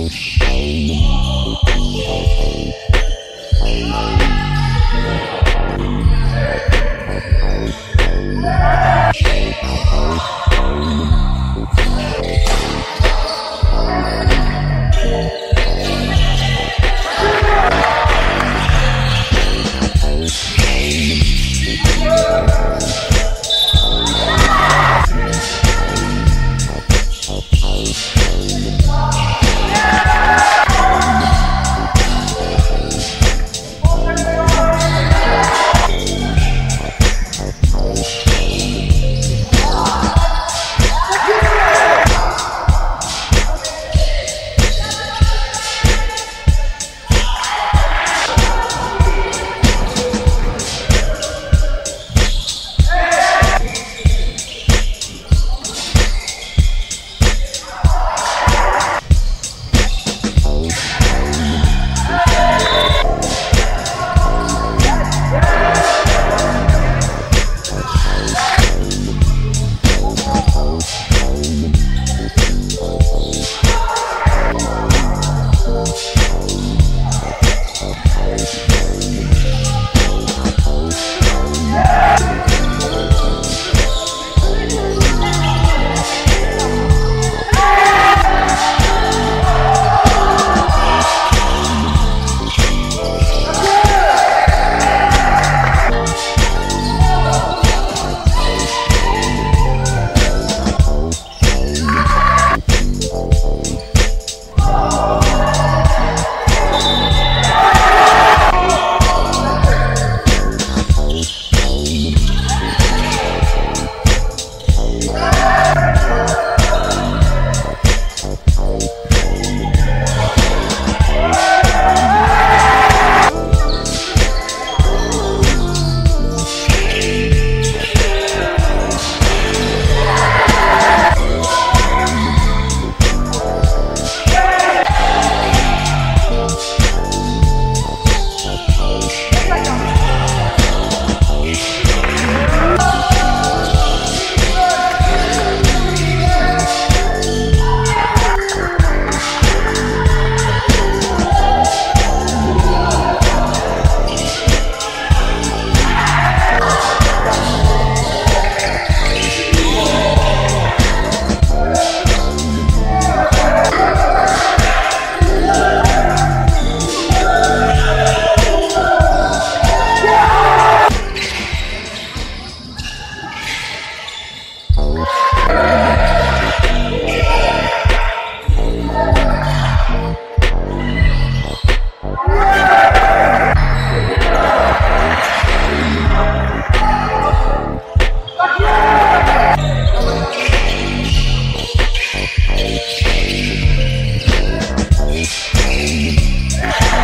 Música Música